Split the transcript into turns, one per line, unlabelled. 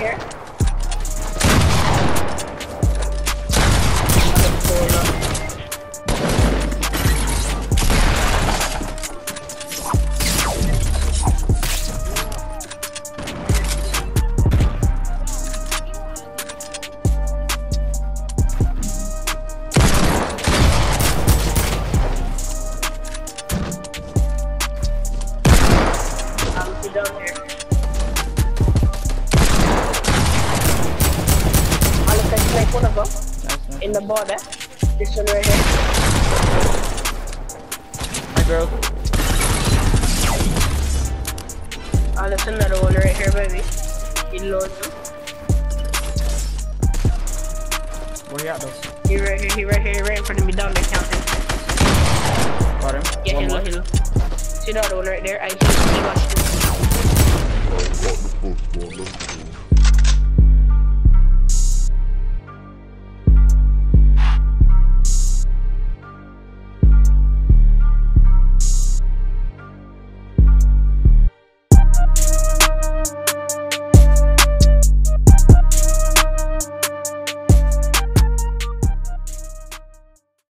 here. down here. Snipe one of them
Nice,
in the border. This one right here.
Hi, girl.
Ah, I'll take another one right here, baby. He loads them.
Where he at, though?
He right here, he right here, he right in front of me down there counting.
Got him.
Yeah,
One
heal,
more.
heal. See the other one right there? I see he got